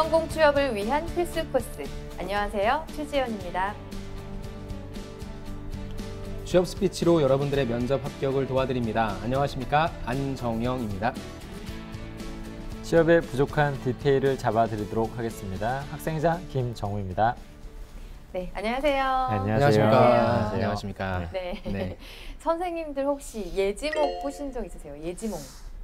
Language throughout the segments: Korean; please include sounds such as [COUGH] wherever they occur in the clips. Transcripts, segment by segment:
성공 취업을 위한 필수 코스. 안녕하세요. 최지연입니다. 취업 스피치로 여러분들의 면접 합격을 도와드립니다. 안녕하십니까? 안정영입니다. 취업의 부족한 디테일을 잡아드리도록 하겠습니다. 학생자 김정우입니다. 네, 안녕하세요. 안녕하세요. 안녕하십니까? 안녕하십니까? 네. 네. [LAUGHS] 선생님들 혹시 예지몽 꾸신 적 있으세요? 예지몽.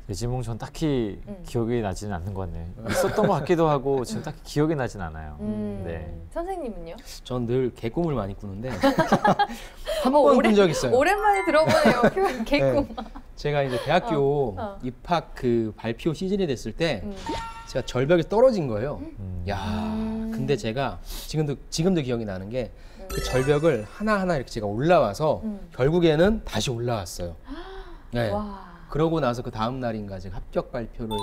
예지몽 전 딱히 음. 기억이 나지는 않는 것 같네요. 있었던 것 같기도 하고 지금 딱히 기억이 나진 않아요. 음, 네. 선생님은요? 전 늘 개꿈을 많이 꾸는데 [LAUGHS] 어, 한번 오래- 꾼적 있어요. 오랜만에 들어보네요. [LAUGHS] 표현 개꿈. 제가 이제 대학교 어, 어. 입학 그 발표 시즌이 됐을 때 음. 제가 절벽에 떨어진 거예요. 음. 야, 음. 근데 제가 지금도 지금도 기억이 나는 게 그 절벽을 하나 하나 이렇게 제가 올라와서 음. 결국에는 다시 올라왔어요. [GASPS] 네. 와. 그러고 나서 그 다음 날인가 제가 합격 발표를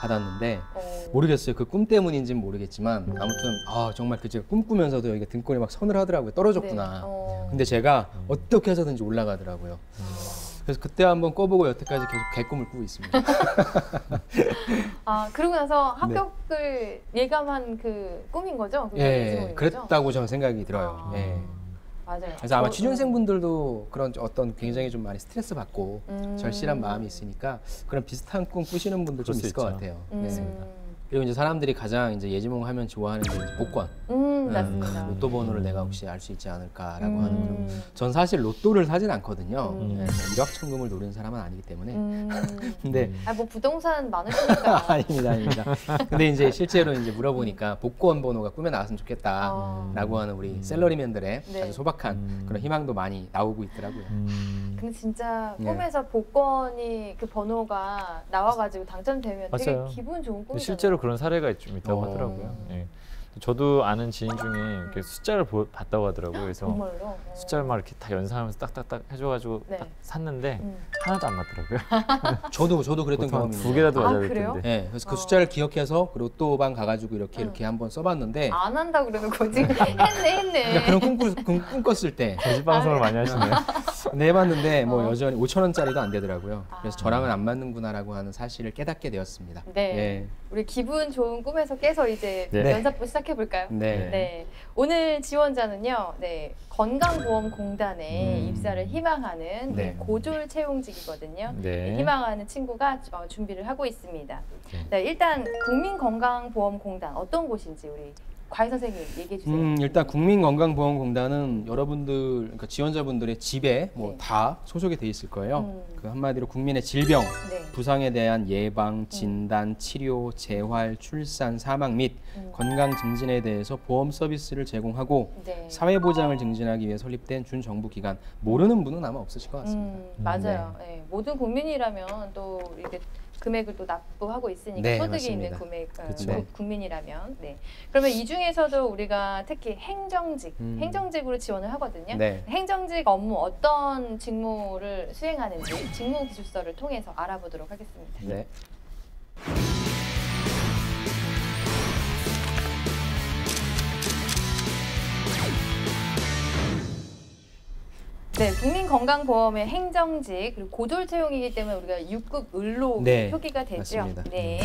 받았는데 어. 모르겠어요. 그 꿈 때문인지는 모르겠지만 아무튼 아 정말 그 제가 꿈꾸면서도 여기 등골이 막 선을 하더라고요. 떨어졌구나. 네. 어. 근데 제가 어떻게 해서든지 올라가더라고요. 그래서 그때 한번 꿔보고 여태까지 계속 개꿈을 꾸고 있습니다. [LAUGHS] 아 그러고 나서 합격을 예감한 그 꿈인 거죠? 그게 예? 그랬다고 저는 생각이 들어요. 아. 예. 맞아요. 그래서 아마 저- 취준생분들도 그런 어떤 굉장히 좀 많이 스트레스 받고 음. 절실한 마음이 있으니까 그런 비슷한 꿈 꾸시는 분들 좀 있을 것 있죠. 같아요. 음. 네. 그리고 이제 사람들이 가장 이제 예지몽 하면 좋아하는 게 이제 복권. 음, 음, 맞습니다. 로또 번호를 내가 혹시 알 수 있지 않을까라고 하는 그런. 음. 전 사실 로또를 사진 않거든요. 음. 네, 일확천금을 노리는 사람은 아니기 때문에. 음. [LAUGHS] 근데 아, 뭐 부동산 많으시니까. [LAUGHS] 아닙니다, 아닙니다. 근데 이제 실제로 이제 물어보니까 복권 번호가 꿈에 나왔으면 좋겠다. 어. 라고 하는 우리 셀러리맨들의 네. 아주 소박한 음. 그런 희망도 많이 나오고 있더라고요. 음. 근데 진짜 네. 꿈에서 복권이 그 번호가 나와가지고 당첨되면 되게 맞아요. 기분 좋은 꿈이잖아요. 실제로 그런 사례가 좀 있다고 어. 하더라고요. 예. 저도 아는 지인 중에 이렇게 숫자를 보, 봤다고 하더라고요. 그래서 정말로. 어. 숫자를 막 이렇게 다 연상하면서 딱딱딱 해줘가지고 네. 딱 샀는데 음. 하나도 안 맞더라고요. [LAUGHS] 저도 저도 그랬던 경험이 두 개라도 아, 맞아야 될 그래요? 텐데. 네, 그래서 그 어. 숫자를 기억해서 그 로또방 가가지고 이렇게 응. 이렇게 한번 써봤는데 안 한다 그러놓고 지금 했네 했네. 그러니까 그런 꿈, 꾸, 꿈, 꿈 꿨을 때 [LAUGHS] 거짓 방송을 많이 하시네요. [LAUGHS] 네, 해봤는데 뭐 어. 여전히 5천 원짜리도 안 되더라고요. 그래서 아. 저랑은 안 맞는구나라고 하는 사실을 깨닫게 되었습니다. 네. 예. 우리 기분 좋은 꿈에서 깨서 이제 네. 면접부 시작 해 볼까요? 네. 네. 오늘 지원자는요, 네. 건강보험공단에 음. 입사를 희망하는 네. 고졸 채용직이거든요. 네. 희망하는 친구가 어, 준비를 하고 있습니다. 네. 네, 일단 국민건강보험공단 어떤 곳인지 우리 과외 선생님 얘기해 주세요. 음, 일단 국민건강보험공단은 여러분들, 그러니까 지원자분들의 집에 뭐 네. 다 소속이 돼 있을 거예요. 음. 그 한마디로 국민의 질병, 네. 부상에 대한 예방, 진단, 치료, 재활, 출산, 사망 및 음. 건강 증진에 대해서 보험 서비스를 제공하고 네. 사회 보장을 증진하기 위해 설립된 준정부 기관 모르는 분은 아마 없으실 것 같습니다. 음, 맞아요. 네. 모든 국민이라면 또 이렇게 금액을 또 납부하고 있으니까 네, 소득이 맞습니다. 있는 금액 어, 그쵸. 국- 국민이라면 네. 그러면 이 중에서도 우리가 특히 행정직 음. 행정직으로 지원을 하거든요. 네. 행정직 업무 어떤 직무를 수행하는지 직무 기술서를 통해서 알아보도록 하겠습니다. 네. 네, 국민건강보험의 행정직 그리고 고졸 채용이기 때문에 우리가 6급 을로 네, 표기가 되죠. 맞습니다. 네.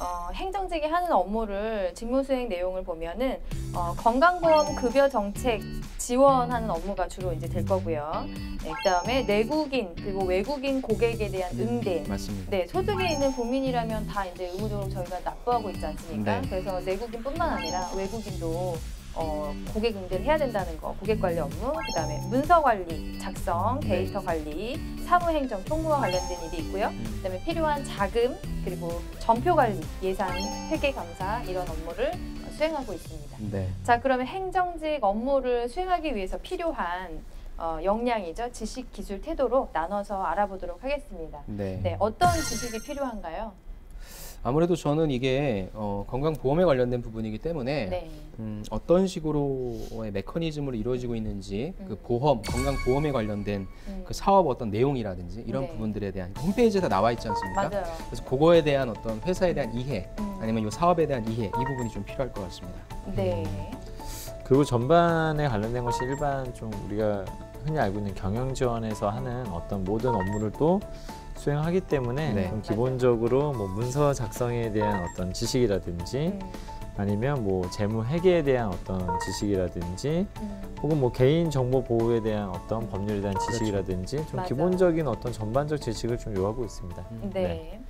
어, 행정직이 하는 업무를 직무 수행 내용을 보면은 어, 건강보험 급여 정책 지원하는 업무가 주로 이제 될 거고요. 네, 그다음에 내국인 그리고 외국인 고객에 대한 응대. 맞습니다. 네, 소득이 있는 국민이라면 다 이제 의무적으로 저희가 납부하고 있지 않습니까? 네. 그래서 내국인뿐만 아니라 외국인도 어, 고객 응대를 해야 된다는 거, 고객 관리 업무, 그 다음에 문서 관리, 작성, 네. 데이터 관리, 사무 행정, 총무와 관련된 일이 있고요. 음. 그다음에 필요한 자금 그리고 전표 관리, 예산, 회계 감사 이런 업무를 어, 수행하고 있습니다. 네. 자, 그러면 행정직 업무를 수행하기 위해서 필요한 어, 역량이죠. 지식, 기술, 태도로 나눠서 알아보도록 하겠습니다. 네. 네, 어떤 지식이 필요한가요? 아무래도 저는 이게 어, 건강보험에 관련된 부분이기 때문에 네. 음, 어떤 식으로의 메커니즘으로 이루어지고 있는지 그 음. 보험, 건강보험에 관련된 음, 그 사업 어떤 내용이라든지 이런 네. 부분들에 대한 홈페이지에 다 나와 있지 않습니까? 맞아요. 그래서 그거에 대한 어떤 회사에 대한 이해 음. 아니면 이 사업에 대한 이해 이 부분이 좀 필요할 것 같습니다. 네. 그리고 전반에 관련된 것이 일반 좀 우리가 흔히 알고 있는 경영 지원에서 하는 어떤 모든 업무를 또 수행하기 때문에 네. 좀 기본적으로 뭐 문서 작성에 대한 어떤 지식이라든지 음, 아니면 뭐 재무 회계에 대한 어떤 지식이라든지 음. 혹은 뭐 개인 정보 보호에 대한 어떤 법률에 대한 그렇죠. 지식이라든지 좀 맞아요. 기본적인 어떤 전반적 지식을 좀 요하고 있습니다. 음. 네.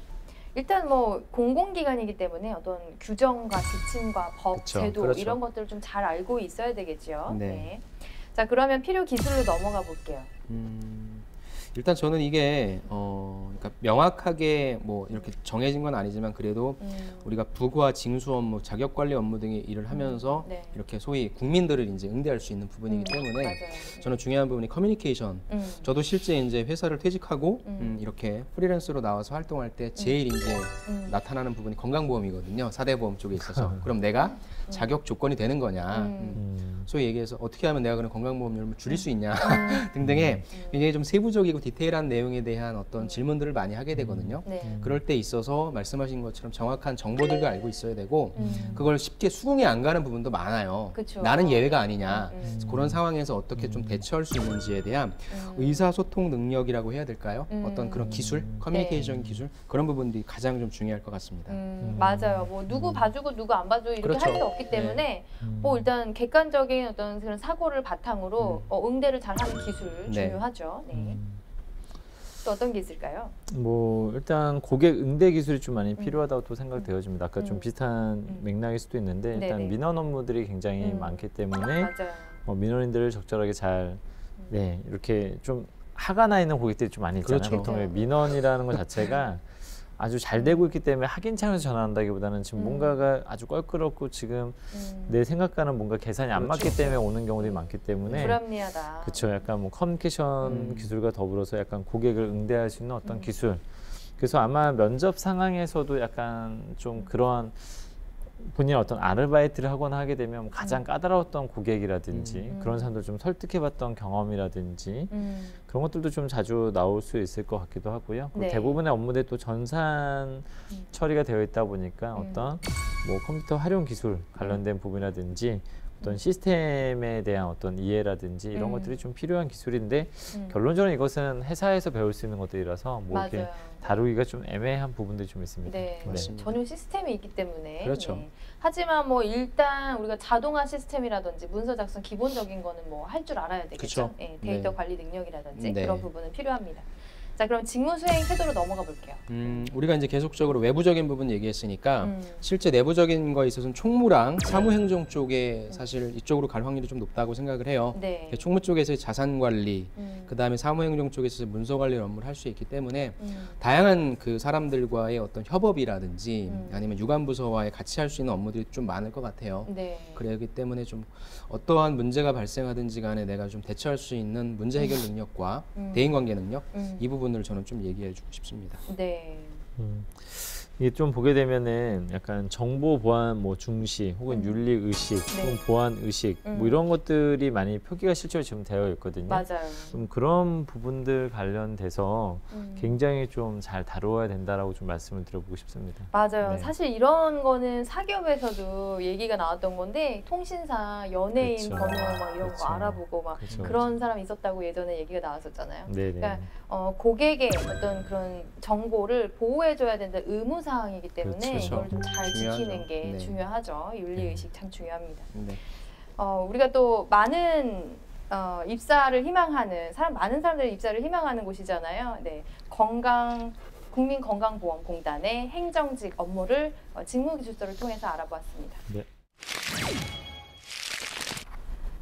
일단 뭐 공공기관이기 때문에 어떤 규정과 지침과 법, 그쵸, 제도 그렇죠. 이런 것들을 좀 잘 알고 있어야 되겠죠. 네. 자 그러면 필요 기술로 넘어가 볼게요. 음, 일단 저는 이게 어, 그러니까 명확하게 뭐 이렇게 정해진 건 아니지만 그래도 음. 우리가 부과 징수 업무, 자격 관리 업무 등의 일을 하면서 네. 이렇게 소위 국민들을 이제 응대할 수 있는 부분이기 음, 때문에 맞아요. 저는 중요한 부분이 커뮤니케이션. 음. 저도 실제 이제 회사를 퇴직하고 음. 음, 이렇게 프리랜서로 나와서 활동할 때 제일 이제 음. 나타나는 부분이 건강보험이거든요. 사대보험 쪽에 있어서. [LAUGHS] 그럼 내가 자격 조건이 되는 거냐. 음. 음. 음. 소위 얘기해서 어떻게 하면 내가 그런 건강보험료를 줄일 수 있냐 음. [LAUGHS] 등등의 굉장히 좀 세부적이고 디테일한 내용에 대한 어떤 질문들을 많이 하게 되거든요. 네. 그럴 때 있어서 말씀하신 것처럼 정확한 정보들도 알고 있어야 되고 음. 그걸 쉽게 수긍이 안 가는 부분도 많아요. 그쵸. 나는 예외가 아니냐. 음. 그런 상황에서 어떻게 좀 대처할 수 있는지에 대한 음. 의사소통 능력이라고 해야 될까요? 음. 어떤 그런 기술, 커뮤니케이션 기술 그런 부분들이 가장 좀 중요할 것 같습니다. 음, 맞아요. 뭐 누구 봐주고 누구 안 봐주고 이렇게 그렇죠. 할수 없기 때문에 음. 뭐 일단 객관적인 어떤 그런 사고를 바탕으로 음. 어, 응대를 잘하는 기술 네. 중요하죠. 네. 음. 또 어떤 게 있을까요? 뭐 일단 고객 응대 기술이 좀 많이 필요하다고 또 생각되어집니다. 아까 좀 음. 비슷한 음. 맥락일 수도 있는데 일단 네네. 민원 업무들이 굉장히 음. 많기 때문에. 어, 민원인들을 적절하게 잘 네, 이렇게 좀 화가 나 있는 고객들이 좀 많이 있잖아요. 그렇죠. 보통 왜 민원이라는 것 자체가 [LAUGHS] 아주 잘 되고 있기 때문에 확인 차원에서 전화한다기보다는 지금 음. 뭔가가 아주 껄끄럽고 지금 음. 내 생각과는 뭔가 계산이 안 그렇죠. 맞기 때문에 오는 경우들이 많기 때문에 불합리하다. 그렇죠. 약간 뭐 커뮤니케이션 음. 기술과 더불어서 약간 고객을 응대할 수 있는 어떤 음. 기술. 그래서 아마 면접 상황에서도 약간 좀 그러한 본인의 어떤 아르바이트를 하거나 하게 되면 가장 음. 까다로웠던 고객이라든지 음. 그런 사람들 좀 설득해봤던 경험이라든지 음. 그런 것들도 좀 자주 나올 수 있을 것 같기도 하고요. 네. 대부분의 업무들이 또 전산 음. 처리가 되어 있다 보니까 음. 어떤 뭐 컴퓨터 활용 기술 관련된 부분이라든지 어떤 시스템에 대한 어떤 이해라든지 이런 음. 것들이 좀 필요한 기술인데 음. 결론적으로 이것은 회사에서 배울 수 있는 것들이라서 뭐 이렇게 맞아요. 다루기가 좀 애매한 부분들이 좀 있습니다. 네, 맞습니다. 전용 시스템이 있기 때문에. 그렇죠. 네. 하지만 뭐 일단 우리가 자동화 시스템이라든지 문서 작성 기본적인 거는 뭐 할 줄 알아야 되겠죠. 그쵸. 네, 데이터 네. 관리 능력이라든지 네. 그런 부분은 필요합니다. 자, 그럼 직무 수행 태도로 넘어가 볼게요. 음, 우리가 이제 계속적으로 외부적인 부분 얘기했으니까 음. 실제 내부적인 거에 있어서는 총무랑 사무행정 쪽에 사실 이쪽으로 갈 확률이 좀 높다고 생각을 해요. 네. 총무 쪽에서의 자산 관리, 음. 그 다음에 사무행정 쪽에서 문서 관리 업무를 할 수 있기 때문에 음. 다양한 그 사람들과의 어떤 협업이라든지 음. 아니면 유관부서와의 같이 할 수 있는 업무들이 좀 많을 것 같아요. 네. 그렇기 때문에 좀 어떠한 문제가 발생하든지 간에 내가 좀 대처할 수 있는 문제 해결 능력과 음. 대인관계 능력 음. 이 부분을 저는 좀 얘기해 주고 싶습니다. 네. 음. 이게 좀 보게 되면은 약간 정보 보안 뭐 중시 혹은 음. 윤리 의식 네. 혹은 보안 의식 음. 뭐 이런 것들이 많이 표기가 실제로 지금 되어 있거든요. 맞아요. 좀 그런 부분들 관련돼서 음. 굉장히 좀 잘 다루어야 된다라고 좀 말씀을 드려보고 싶습니다. 맞아요. 네. 사실 이런 거는 사기업에서도 얘기가 나왔던 건데 통신사 연예인 그쵸. 번호 막 이런 그쵸. 거 알아보고 막 그렇죠. 그런 사람이 있었다고 예전에 얘기가 나왔었잖아요. 네네. 그러니까 어, 고객의 어떤 그런 정보를 보호해줘야 된다 의무 사 항이기 때문에 그렇죠. 이걸 좀 잘. 지키는 게 네. 중요하죠. 윤리 네. 의식 참 중요합니다. 네. 어, 우리가 또 많은 어, 입사를 희망하는 사람 많은 사람들이 입사를 희망하는 곳이잖아요. 네, 건강 국민건강보험공단의 행정직 업무를 어, 직무기술서를 통해서 알아보았습니다. 네.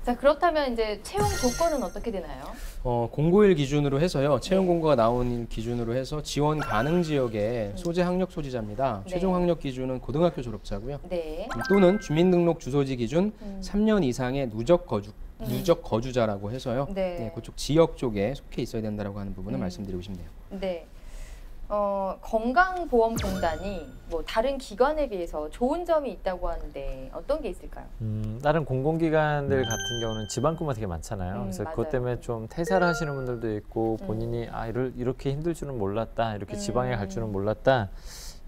자 그렇다면 이제 채용 조건은 어떻게 되나요? 어, 공고일 기준으로 해서요. 채용 공고가 나온 기준으로 해서 지원 가능 지역의 소재 학력 소지자입니다. 네. 최종 학력 기준은 고등학교 졸업자고요. 네. 또는 주민등록 주소지 기준 음. 3년 이상의 누적 거주 음. 누적 거주자라고 해서요. 네. 네, 그쪽 지역 쪽에 속해 있어야 된다라고 하는 부분을 음. 말씀드리고 싶네요. 네. 어, 건강보험공단이 뭐 다른 기관에 비해서 좋은 점이 있다고 하는데 어떤 게 있을까요? 음, 다른 공공기관들 같은 경우는 지방구만 되게 많잖아요. 음, 그래서 맞아요. 그것 때문에 좀 퇴사를 하시는 분들도 있고 음. 본인이 아 이럴, 이렇게 힘들 줄은 몰랐다, 이렇게 지방에 갈 음. 줄은 몰랐다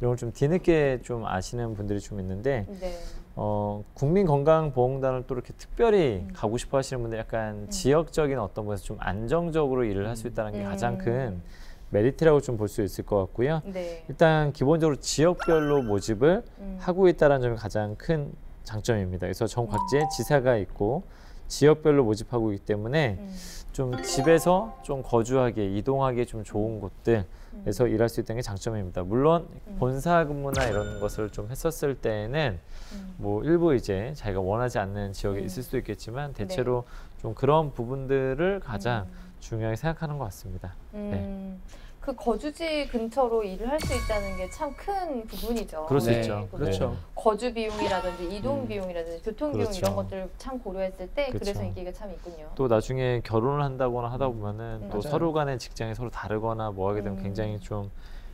이런 걸 좀 뒤늦게 좀 아시는 분들이 좀 있는데 네. 어, 국민건강보험단을 또 이렇게 특별히 음. 가고 싶어 하시는 분들 약간 지역적인 어떤 곳에서 좀 안정적으로 일을 할 수 있다는 게 가장 음. 큰 메리트라고 좀 볼 수 있을 것 같고요. 네. 일단 기본적으로 지역별로 모집을 음. 하고 있다는 점이 가장 큰 장점입니다. 그래서 전 각지에 지사가 있고 지역별로 모집하고 있기 때문에 음. 좀 집에서 좀 거주하기, 이동하기 좀 좋은 곳들에서 일할 수 있다는 게 장점입니다. 물론 음. 본사 근무나 이런 것을 좀 했었을 때는 음. 뭐 일부 이제 자기가 원하지 않는 지역에 음. 있을 수도 있겠지만 대체로 좀 그런 부분들을 가장 음. 중요하게 생각하는 것 같습니다. 음, 그 거주지 근처로 일을 할 수 있다는 게 참 큰 부분이죠. 그럴 수 네, 있죠. 그렇죠. 거주 비용이라든지 이동 음. 비용이라든지 교통 비용 그렇죠. 이런 것들 참 고려했을 때 그래서 그렇죠. 인기가 참 있군요. 또 나중에 결혼을 한다거나 하다 보면은 음. 또 맞아요. 서로 간의 직장이 서로 다르거나 뭐 하게 되면 음. 굉장히 좀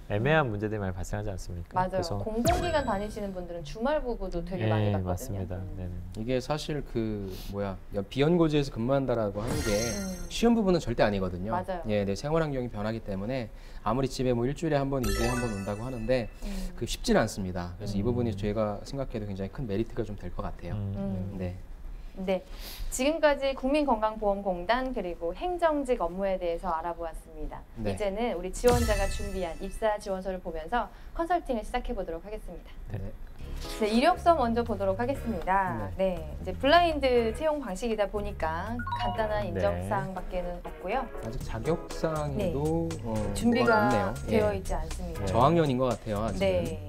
애매한 문제들이 많이 발생하지 않습니까? 맞아요. 그래서 공공기관 다니시는 분들은 주말 부부도 되게 예, 많이 봤거든요. 맞습니다. 음. 네네. 이게 사실 그 뭐야 비연고지에서 근무한다라고 하는 게 음. 쉬운 부분은 절대 아니거든요. 맞아요. 예, 내 생활 환경이 변하기 때문에 아무리 집에 뭐 일주일에 한 번, 이주에 한번 온다고 하는데 음. 그 쉽지는 않습니다. 그래서 이 음. 부분이 제가 생각해도 굉장히 큰 메리트가 좀 될 것 같아요. 음, 음. 네. 네, 지금까지 국민건강보험공단 그리고 행정직 업무에 대해서 알아보았습니다. 네. 이제는 우리 지원자가 준비한 입사 지원서를 보면서 컨설팅을 시작해 보도록 하겠습니다. 네. 네, 이력서 먼저 보도록 하겠습니다. 네. 이제 블라인드 채용 방식이다 보니까 간단한 네. 인적사항밖에는 없고요. 아직 자격상에도 어, 네. 준비가 없네요. 되어 예. 있지 않습니다. 네. 저학년인 것 같아요. 아직은. 네.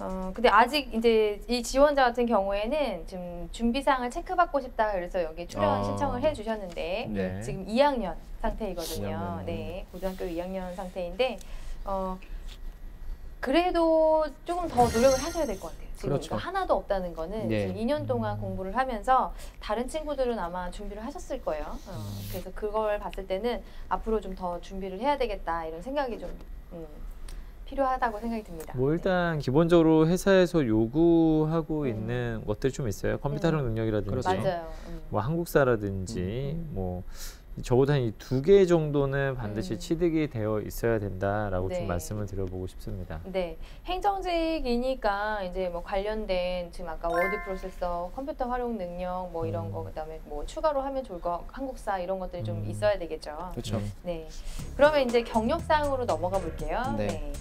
네. 어, 근데 아직 이제 이 지원자 같은 경우에는 지금 준비사항을 체크받고 싶다 그래서 여기 출연 아. 신청을 해 주셨는데 네. 지금 2학년 상태이거든요. 2학년. 네, 고등학교 2학년 상태인데 어 그래도 조금 더 노력을 하셔야 될 것 같아요. 지금 그렇죠. 이거 하나도 없다는 거는 네. 지금 2년 동안 음. 공부를 하면서 다른 친구들은 아마 준비를 하셨을 거예요. 어, 음. 그래서 그걸 봤을 때는 앞으로 좀 더 준비를 해야 되겠다 이런 생각이 좀 음, 필요하다고 생각이 듭니다. 뭐 일단 기본적으로 회사에서 요구하고 음. 있는 것들이 좀 있어요. 컴퓨터 활용 능력이라든지 그렇죠. 맞아요. 음. 뭐 한국사라든지 음. 뭐 적어도 한이두개 정도는 반드시 음. 취득이 되어 있어야 된다라고 네. 좀 말씀을 드려보고 싶습니다. 네, 행정직이니까 이제 뭐 관련된 지금 아까 워드 프로세서, 컴퓨터 활용 능력 뭐 이런 음. 거 그다음에 뭐 추가로 하면 좋을 거 한국사 이런 것들이 좀 음. 있어야 되겠죠. 그렇죠. 네. 네, 그러면 이제 경력사항으로 넘어가 볼게요. 네. 네.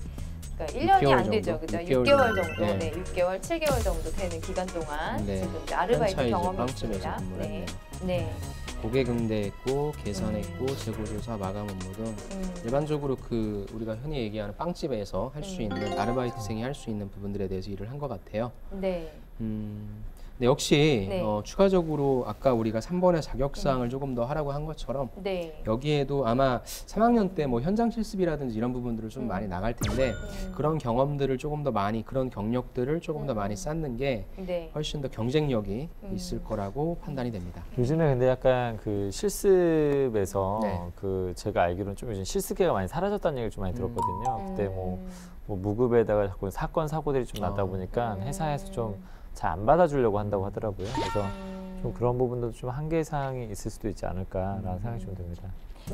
그러니까 1년이 6개월 안 되죠, 정도? 그죠? 6개월 6개월, 정도. 네. 네. 6개월, 7개월 정도 되는 기간 동안 네. 지금 이제 아르바이트 경험이 있습니다. 네. 네, 고객 응대했고 계산했고 음. 재고 조사 마감 업무 등 음. 일반적으로 그 우리가 흔히 얘기하는 빵집에서 할수 음. 있는 아르바이트생이 할 수 있는 부분들에 대해서 일을 한 것 같아요. 네, 음, 근데 역시 네. 어, 추가적으로 아까 우리가 3번의 자격사항을 음. 조금 더 하라고 한 것처럼 네. 여기에도 아마 3학년 때 뭐 현장 실습이라든지 이런 부분들을 좀 음. 많이 나갈 텐데 음. 그런 경험들을 조금 더 많이 그런 경력들을 조금 더 음. 많이 쌓는 게 네. 훨씬 더 경쟁력이 음. 있을 거라고 판단이 됩니다. 요즘에 근데 약간 그 실습에서 네. 그 제가 알기로는 좀 요즘 실습계가 많이 사라졌다는 얘기를 좀 많이 음. 들었거든요. 그때 뭐, 음. 뭐 무급에다가 자꾸 사건 사고들이 좀 나다 어. 보니까 음. 회사에서 좀 잘 안 받아주려고 한다고 하더라고요. 그래서 음. 좀 그런 부분도 좀 한계 사항이 있을 수도 있지 않을까라는 음. 생각이 좀 듭니다.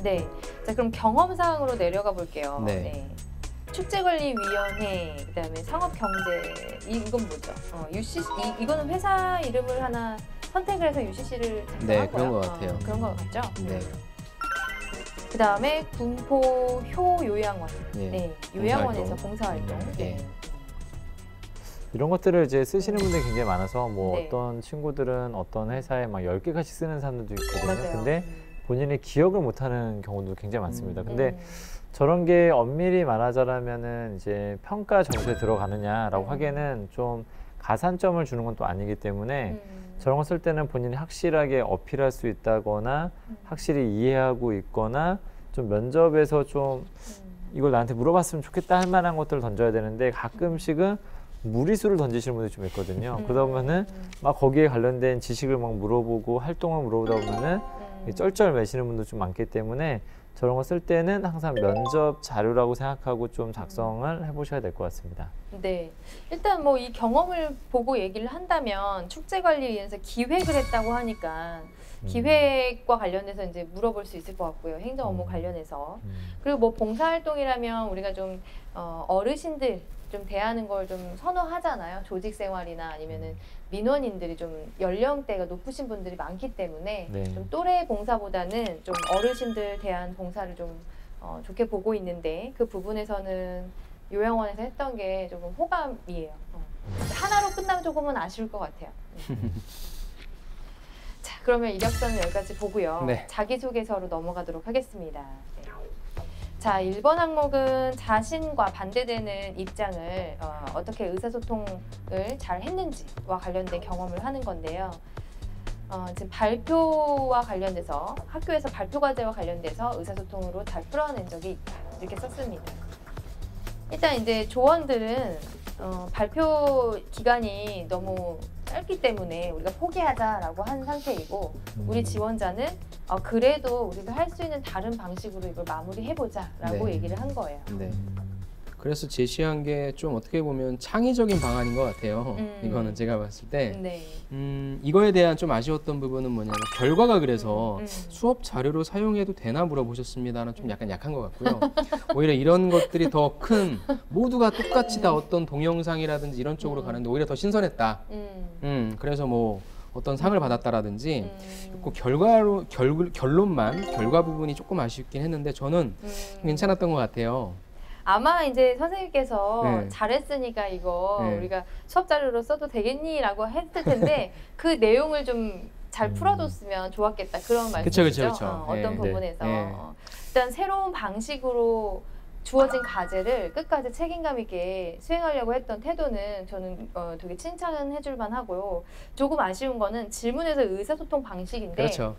네. 자, 그럼 경험 사항으로 내려가 볼게요. 네. 축제관리위원회, 그다음에 상업경제 이- 이건 뭐죠? 어, UCC 이, 이거는 회사 이름을 하나 선택을 해서 UCC를 작성한 네, 그런 거예요? 것 같아요. 어, 그런 것 같죠? 네. 그다음에 군포 효 요양원. 예. 네. 요양원에서 봉사활동. 음, 네. 이런 것들을 이제 쓰시는 분들이 굉장히 많아서 뭐 네. 어떤 친구들은 어떤 회사에 막 10개같이 쓰는 사람들도 있거든요. 맞아요. 근데 음. 본인이 기억을 못하는 경우도 굉장히 많습니다. 음. 근데 음. 저런 게 엄밀히 말하자면은 이제 평가 점수에 들어가느냐라고 음. 하기에는 좀 가산점을 주는 건 또 아니기 때문에 음. 저런 거 쓸 때는 본인이 확실하게 어필할 수 있다거나 음. 확실히 이해하고 있거나 좀 면접에서 좀 음. 이걸 나한테 물어봤으면 좋겠다 할 만한 것들을 던져야 되는데 가끔씩은 무리수를 던지시는 분들이 좀 있거든요. 음. 그러다 보면은 막 거기에 관련된 지식을 막 물어보고 활동을 물어보다 보면은 음. 쩔쩔 매시는 분도 좀 많기 때문에 저런 거 쓸 때는 항상 면접 자료라고 생각하고 좀 작성을 해보셔야 될 것 같습니다. 네. 일단 뭐 이 경험을 보고 얘기를 한다면 축제관리위원회에서 기획을 했다고 하니까 음. 기획과 관련해서 이제 물어볼 수 있을 것 같고요. 행정 업무 음. 관련해서. 음. 그리고 뭐 봉사활동이라면 우리가 좀 어, 어르신들 좀 대하는 걸 좀 선호하잖아요. 조직 생활이나 아니면은 민원인들이 좀 연령대가 높으신 분들이 많기 때문에 네. 좀 또래 봉사보다는 좀 어르신들 대한 봉사를 좀 어, 좋게 보고 있는데 그 부분에서는 요양원에서 했던 게 조금 호감이에요. 어. 하나로 끝나면 조금은 아쉬울 것 같아요. 음. [LAUGHS] 자, 그러면 이력서는 여기까지 보고요. 네. 자기소개서로 넘어가도록 하겠습니다. 네. 자, 1번 항목은 자신과 반대되는 입장을 어, 어떻게 의사소통을 잘 했는지와 관련된 경험을 하는 건데요. 어, 지금 발표와 관련돼서 학교에서 발표 과제와 관련돼서 의사소통으로 잘 풀어낸 적이 있다 이렇게 썼습니다. 일단 이제 조원들은 어, 발표 기간이 너무 짧기 때문에 우리가 포기하자라고 한 상태이고 우리 지원자는 어, 그래도 우리가 할 수 있는 다른 방식으로 이걸 마무리해보자라고 네. 얘기를 한 거예요. 네. 그래서 제시한 게 좀 어떻게 보면 창의적인 방안인 것 같아요. 음. 이거는 제가 봤을 때 네. 음, 이거에 대한 좀 아쉬웠던 부분은 뭐냐면 결과가 그래서 음, 음. 수업 자료로 사용해도 되나 물어보셨습니다는 좀 약간 약한 것 같고요. 오히려 이런 것들이 더 큰 모두가 똑같이 다 어떤 동영상이라든지 이런 쪽으로 음. 가는데 오히려 더 신선했다. 음, 음, 그래서 뭐 어떤 상을 받았다라든지 음, 그 결과로 결, 결론만 결과 부분이 조금 아쉽긴 했는데 저는 음. 괜찮았던 것 같아요. 아마 이제 선생님께서 네. 잘했으니까 이거 네. 우리가 수업 자료로 써도 되겠니라고 했을 텐데 [LAUGHS] 그 내용을 좀잘 음. 풀어줬으면 좋았겠다 그런 그쵸, 말씀이시죠. 그쵸, 그쵸. 어, 어떤 네. 부분에서 네. 어, 일단 새로운 방식으로 주어진 과제를 끝까지 책임감 있게 수행하려고 했던 태도는 저는 어, 되게 칭찬해줄 만하고요. 조금 아쉬운 거는 질문에서 의사소통 방식인데 그렇죠.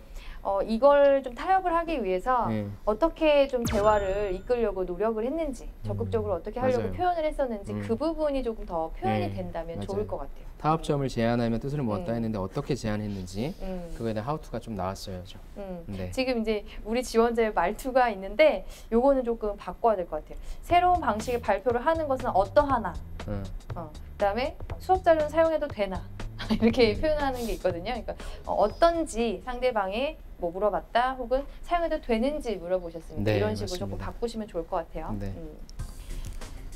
어, 이걸 좀 타협을 하기 위해서 네. 어떻게 좀 대화를 이끌려고 노력을 했는지 적극적으로 어떻게 하려고 맞아요. 표현을 했었는지 음. 그 부분이 조금 더 표현이 네, 된다면 맞아요. 좋을 것 같아요. 타협점을 제안하면 뜻을 모았다 음. 했는데 어떻게 제안했는지 음, 그거에 대한 하우투가 좀 나왔어야죠. 음. 네. 지금 이제 우리 지원자의 말투가 있는데 요거는 조금 바꿔야 될 것 같아요. 새로운 방식의 발표를 하는 것은 어떠하나, 응. 어, 그다음에 수업 자료는 사용해도 되나 [LAUGHS] 이렇게 음. 표현하는 게 있거든요. 그러니까 어, 떤지 상대방에 뭐 물어봤다 혹은 사용해도 되는지 물어보셨습니다. 네, 이런 식으로 조금 맞습니다. 바꾸시면 좋을 것 같아요. 네. 음.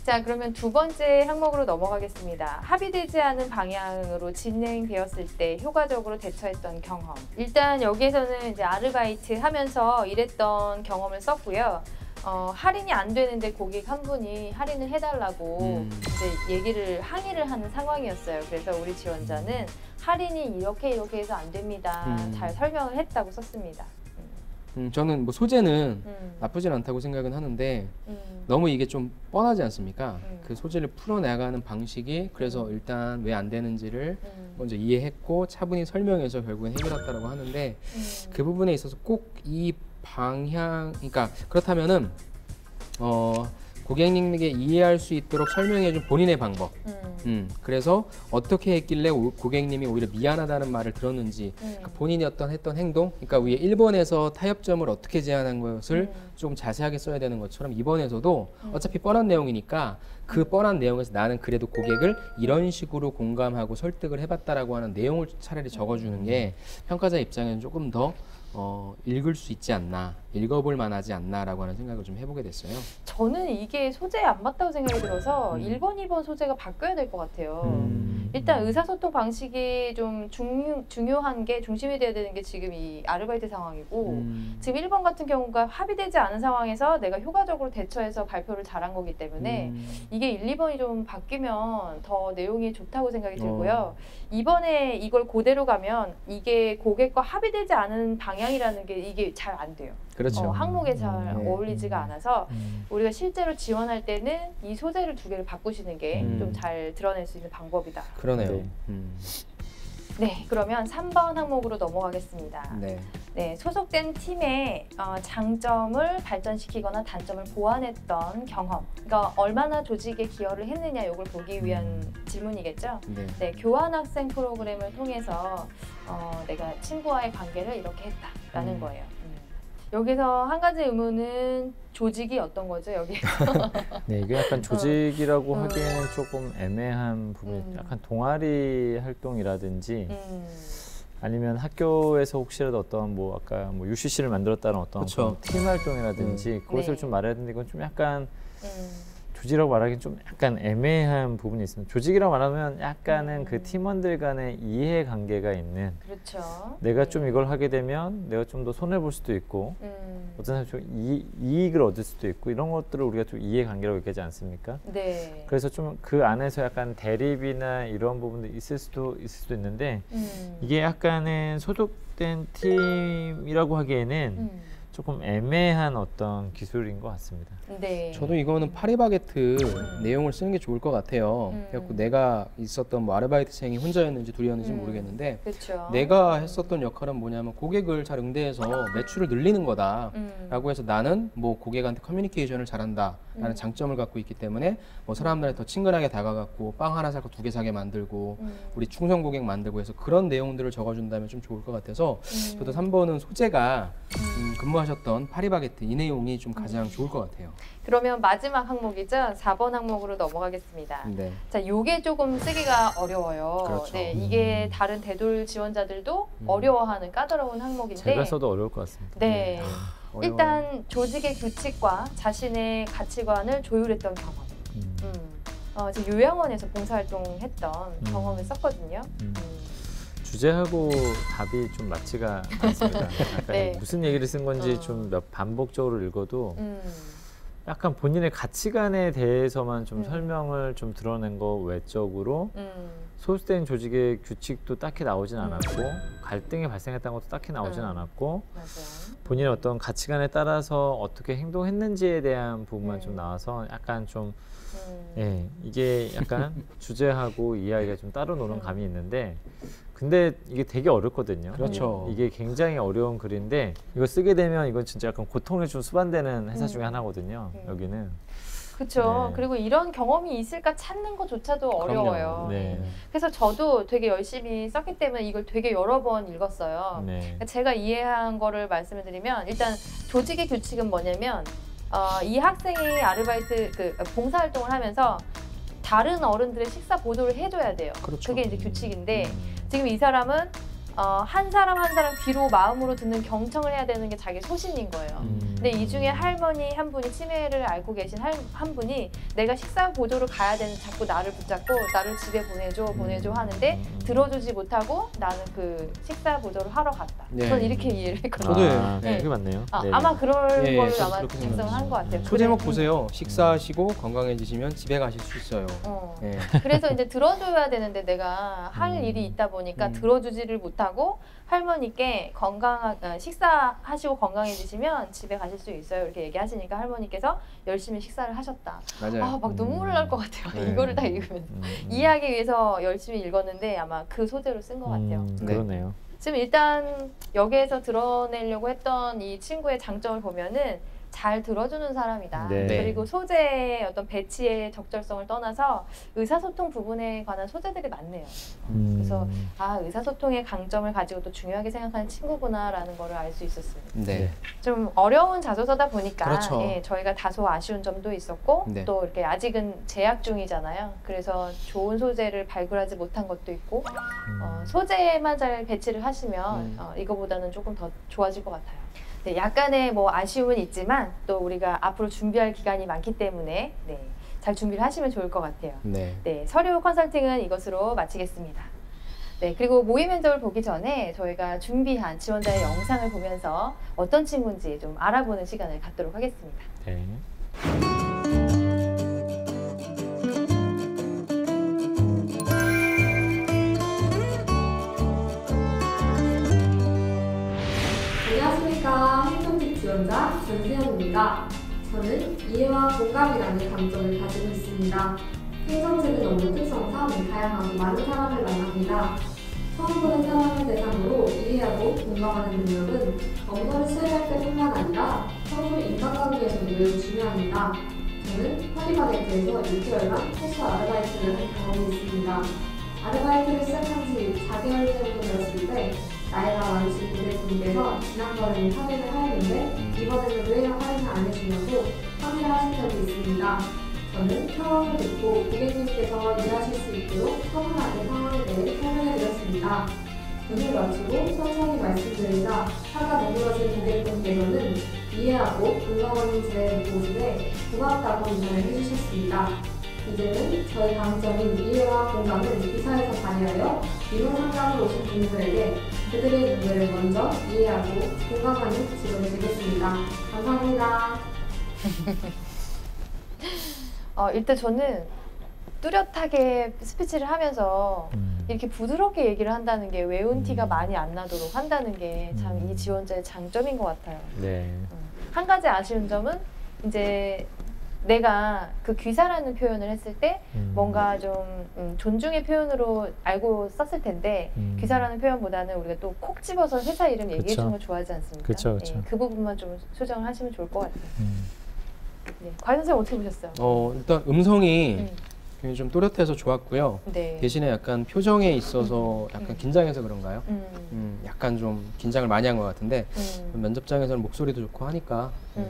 자 그러면 두 번째 항목으로 넘어가겠습니다. 합의되지 않은 방향으로 진행되었을 때 효과적으로 대처했던 경험. 일단 여기에서는 이제 아르바이트 하면서 일했던 경험을 썼고요. 어, 할인이 안 되는데 고객 한 분이 할인을 해달라고 음. 이제 얘기를 항의를 하는 상황이었어요. 그래서 우리 지원자는 할인이 이렇게 이렇게 해서 안 됩니다. 음. 잘 설명을 했다고 썼습니다. 음, 저는 뭐 소재는 음, 나쁘진 않다고 생각은 하는데 음, 너무 이게 좀 뻔하지 않습니까? 음. 그 소재를 풀어나가는 방식이 그래서 음. 일단 왜 안 되는지를 음, 먼저 이해했고 차분히 설명해서 결국엔 해결했다라고 하는데 음. 그 부분에 있어서 꼭 이 방향, 그러니까 그렇다면은 어 고객님에게 이해할 수 있도록 설명해준 본인의 방법. 음, 음, 그래서 어떻게 했길래 오- 고객님이 오히려 미안하다는 말을 들었는지 음. 그 본인이 어떤 했던 행동, 그러니까 위에 1번에서 타협점을 어떻게 제안한 것을 음. 좀 자세하게 써야 되는 것처럼 2번에서도 음. 어차피 뻔한 내용이니까 그 뻔한 내용에서 나는 그래도 고객을 이런 식으로 공감하고 설득을 해봤다라고 하는 내용을 차라리 적어주는 게 평가자 입장에는 조금 더 어, 읽을 수 있지 않나, 읽어볼 만하지 않나라고 하는 생각을 좀 해보게 됐어요. 저는 이게 소재에 안 맞다고 생각이 들어서 음. 1번, 2번 소재가 바뀌어야 될 것 같아요. 음. 일단 의사소통 방식이 좀 중요, 중요한 게 중심이 돼야 되는 게 지금 이 아르바이트 상황이고 음. 지금 1번 같은 경우가 합의되지 않은 상황에서 내가 효과적으로 대처해서 발표를 잘한 거기 때문에 음. 이게 1, 2번이 좀 바뀌면 더 내용이 좋다고 생각이 들고요. 어. 이번에 이걸 그대로 가면 이게 고객과 합의되지 않은 방향 이라는 게 이게 잘 안 돼요. 그렇죠. 어, 항목에 잘 네. 어울리지가 않아서 음. 우리가 실제로 지원할 때는 이 소재를 두 개를 바꾸시는 게좀 음. 잘 드러낼 수 있는 방법이다. 그러네요. 네. 음. 네, 그러면 3번 항목으로 넘어가겠습니다. 네. 네, 소속된 팀의 어, 장점을 발전시키거나 단점을 보완했던 경험. 그러니까 얼마나 조직에 기여를 했느냐 이걸 보기 위한 질문이겠죠. 네. 네, 교환 학생 프로그램을 통해서 어, 내가 친구와의 관계를 이렇게 했다라는 음. 거예요. 음. 여기서 한 가지 의문은 조직이 어떤 거죠? 여기 [LAUGHS] 네, 이게 약간 조직이라고 어. 하기에는 조금 애매한 부분이 음. 약간 동아리 활동이라든지 음, 아니면 학교에서 혹시라도 어떤 뭐 아까 뭐 UCC를 만들었다는 어떤 팀 활동이라든지 그것을 네. 좀 말해야 되는데 이건 좀 약간 음, 조직이라고 말하기 좀 약간 애매한 부분이 있습니다. 조직이라고 말하면 약간은 음. 그 팀원들 간의 이해 관계가 있는 그렇죠. 내가 좀 이걸 하게 되면 내가 좀 더 손해 볼 수도 있고 음. 어떤 사람 좀 이, 이익을 얻을 수도 있고 이런 것들을 우리가 좀 이해 관계라고 얘기하지 않습니까? 네. 그래서 좀 그 안에서 약간 대립이나 이런 부분도 있을 수도 있을 수도 있는데 음. 이게 약간은 소속된 팀이라고 하기에는 음. 조금 애매한 어떤 기술인 것 같습니다. 네. 저도 이거는 파리바게트 음. 내용을 쓰는 게 좋을 것 같아요. 음. 그래갖고 내가 있었던 뭐 아르바이트생이 혼자였는지 둘이었는지 음. 모르겠는데 그렇죠. 내가 했었던 역할은 뭐냐면 고객을 잘 응대해서 매출을 늘리는 거다. 음. 라고 해서 나는 뭐 고객한테 커뮤니케이션을 잘한다 라는 음. 장점을 갖고 있기 때문에 뭐 사람들한테 더 친근하게 다가갔고 빵 하나 사고 두 개 사게 만들고 음. 우리 충성 고객 만들고 해서 그런 내용들을 적어준다면 좀 좋을 것 같아서 음. 저도 3번은 소재가 음, 근무 하셨던 파리바게트 이 내용이 좀 가장 좋을 것 같아요. 그러면 마지막 항목이죠. 4번 항목으로 넘어가겠습니다. 네. 자, 요게 조금 쓰기가 어려워요. 그렇죠. 네, 이게 다른 대돌 지원자들도 음. 어려워하는 까다로운 항목인데 제가 써도 어려울 것 같습니다. 네. 어려워요. 일단 조직의 규칙과 자신의 가치관을 조율했던 경험. 음. 음. 어, 저 요양원에서 봉사활동했던 음. 경험을 썼거든요. 주제하고 답이 좀 맞지가 않습니다. [LAUGHS] 네. 무슨 얘기를 쓴 건지 어. 좀몇 반복적으로 읽어도 음. 약간 본인의 가치관에 대해서만 좀 음. 설명을 좀 드러낸 거 외적으로 음. 소수된 조직의 규칙도 딱히 나오진 음. 않았고 갈등이 발생했다는 것도 딱히 나오진 음. 않았고 맞아요. 본인의 어떤 가치관에 따라서 어떻게 행동했는지에 대한 부분만 음. 좀 나와서 약간 좀 음. 예, 이게 약간 [LAUGHS] 주제하고 이야기가 좀 따로 노는 음. 감이 있는데 근데 이게 되게 어렵거든요. 그렇죠. 이게 굉장히 어려운 글인데 이거 쓰게 되면 이건 진짜 약간 고통에 좀 수반되는 회사 중에 음. 하나거든요. 음. 여기는. 그렇죠. 네. 그리고 이런 경험이 있을까 찾는 것조차도 어려워요. 네. 그래서 저도 되게 열심히 썼기 때문에 이걸 되게 여러 번 읽었어요. 네. 제가 이해한 거를 말씀을 드리면 일단 조직의 규칙은 뭐냐면 어, 이 학생이 아르바이트 그 봉사활동을 하면서 다른 어른들의 식사 보조를 해줘야 돼요. 그렇죠. 그게 이제 규칙인데 음. 지금 이 사람은 어, 한 사람 한 사람 귀로 마음으로 듣는 경청을 해야 되는 게 자기 소신인 거예요. 음. 근데 이 중에 할머니 한 분이 치매를 앓고 계신 할, 한 분이 내가 식사 보조를 가야 되는 자꾸 나를 붙잡고 나를 집에 보내줘 보내줘 하는데 음. 들어주지 못하고 나는 그 식사 보조를 하러 갔다. 네. 저는 이렇게 이해를 했거든요. 저도요. 아, 네. 그게 맞네요. 아, 네. 아마 그럴 예, 걸 저도 아마 그렇게 작성을 한 것 같아요. 소제목 그래- 보세요. 식사하시고 건강해지시면 집에 가실 수 있어요. 어. 네. 그래서 이제 들어줘야 되는데 내가 할 음. 일이 있다 보니까 음. 들어주지를 못하 고 할머니께 건강 어, 식사하시고 건강해지시면 집에 가실 수 있어요 이렇게 얘기하시니까 할머니께서 열심히 식사를 하셨다. 맞아요. 아 막 눈물 날 것 같아요. 네. 이거를 다 읽으면 음, 음. 이해하기 위해서 열심히 읽었는데 아마 그 소재로 쓴 것 같아요. 음, 네. 그러네요. 지금 일단 여기에서 드러내려고 했던 이 친구의 장점을 보면은 잘 들어주는 사람이다. 네. 그리고 소재의 어떤 배치의 적절성을 떠나서 의사소통 부분에 관한 소재들이 많네요. 음. 그래서 아 의사소통의 강점을 가지고 또 중요하게 생각하는 친구구나라는 거를 알 수 있었습니다. 네. 좀 어려운 자소서다 보니까 그렇죠. 예, 저희가 다소 아쉬운 점도 있었고 네. 또 이렇게 아직은 재학 중이잖아요. 그래서 좋은 소재를 발굴하지 못한 것도 있고 음. 어, 소재만 잘 배치를 하시면 음. 어, 이거보다는 조금 더 좋아질 것 같아요. 네, 약간의 뭐 아쉬움은 있지만 또 우리가 앞으로 준비할 기간이 많기 때문에 네, 잘 준비를 하시면 좋을 것 같아요. 네. 네, 서류 컨설팅은 이것으로 마치겠습니다. 네, 그리고 모의 면접을 보기 전에 저희가 준비한 지원자의 영상을 보면서 어떤 친구인지 좀 알아보는 시간을 갖도록 하겠습니다. 네. 안녕하십니까 행정직 지원자 전세현입니다. 저는 이해와 공감이라는 강점을 가지고 있습니다. 행정직은 업무 특성상 다양하고 많은 사람을 만납니다. 처음 보는 사람을 대상으로 이해하고 공감하는 능력은 업무를 수행할 때뿐만 아니라 평소 인간관계에서도 매우 중요합니다. 저는 파리바게트에서 6개월간 회사 아르바이트를 한 경험이 있습니다. 아르바이트를 시작한 지 4개월 정도 되었을 때 나이가 많으신 고객분께서 지난번에는 할인을 하였는데 이번에는 왜 할인을 안 해주냐고 항의를 하신 적이 있습니다. 저는 상황을 듣고 고객님께서 이해하실 수 있도록 차분하게 상황에 대해 설명해 드렸습니다. 눈을 맞추고 천천히 말씀드리자 화가 너그러진 고객분께서는 이해하고 공감하는 제 모습에 고맙다고 인정을 해주셨습니다. 이제는 저희 강점인 이해와 공감을 기사에서 발휘하여 이론 상담을 오신 분들에게 그들의 문제를 먼저 이해하고 공감하는 직원이 되겠습니다. 감사합니다. [LAUGHS] 어, 일단 저는 뚜렷하게 스피치를 하면서 음. 이렇게 부드럽게 얘기를 한다는 게 외운 티가 음. 많이 안 나도록 한다는 게 참이 음. 지원자의 장점인 것 같아요. 네. 음. 한 가지 아쉬운 점은 이제 내가 그 귀사라는 표현을 했을 때 음. 뭔가 좀 음, 존중의 표현으로 알고 썼을 텐데 음. 귀사라는 표현보다는 우리가 또 콕 집어서 회사 이름 얘기해. 주는 걸 좋아하지 않습니까? 그쵸, 그쵸. 예, 그 부분만 좀 수정을 하시면 좋을 것 같아요. 음. 네. 관 선생님 어떻게 보셨어요? 어, 일단 음성이 음, 굉장히 좀 또렷해서 좋았고요. 네. 대신에 약간 표정에 있어서 약간 음. 긴장해서 그런가요? 음, 음, 약간 좀 긴장을 많이 한 것 같은데 음, 면접장에서는 목소리도 좋고 하니까 음,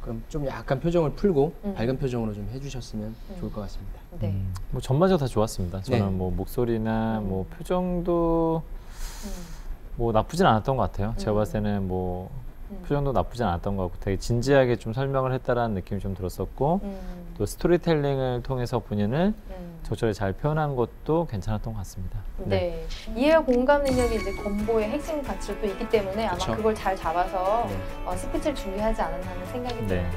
그럼 좀 약간 표정을 풀고 음. 밝은 표정으로 좀 해주셨으면 음. 좋을 것 같습니다. 네. 음. 뭐 전반적으로 다 좋았습니다. 저는 네. 뭐 목소리나 음. 뭐 표정도 음, 뭐 나쁘진 않았던 것 같아요. 제가 음. 봤을 때는 뭐 음, 표정도 나쁘진 않았던 것 같고 되게 진지하게 좀 설명을 했다라는 느낌이 좀 들었었고 음, 또 스토리텔링을 통해서 본인을 음. 적절히 잘 표현한 것도 괜찮았던 것 같습니다. 네. 이해와 공감 능력이 이제 건보의 핵심 가치로 또 있기 때문에 아마 그쵸. 그걸 잘 잡아서 네. 어, 스피치를 준비하지 않았나 하는 생각이 네. 들어요. 네.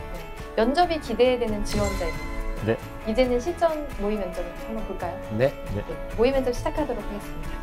면접이 기대되는 지원자입니다. 네. 이제는 실전 모의 면접 한번 볼까요? 네. 네. 모의 면접 시작하도록 하겠습니다.